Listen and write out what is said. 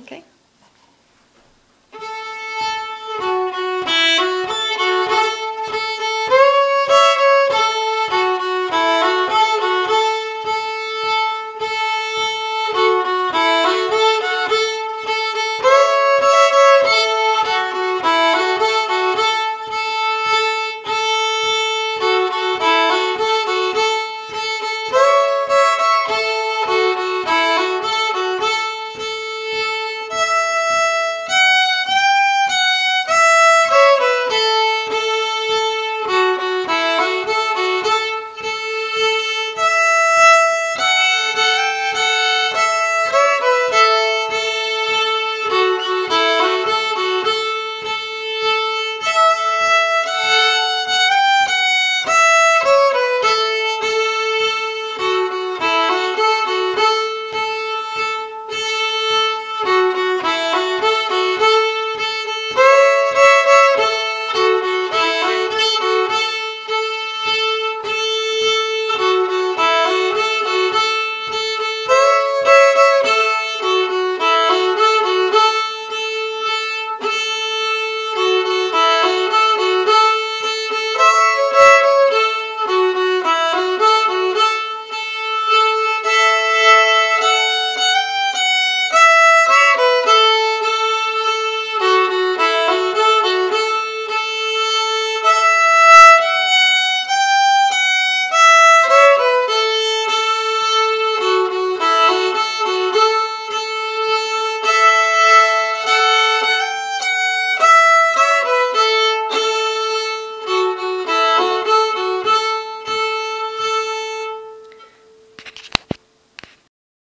Okay.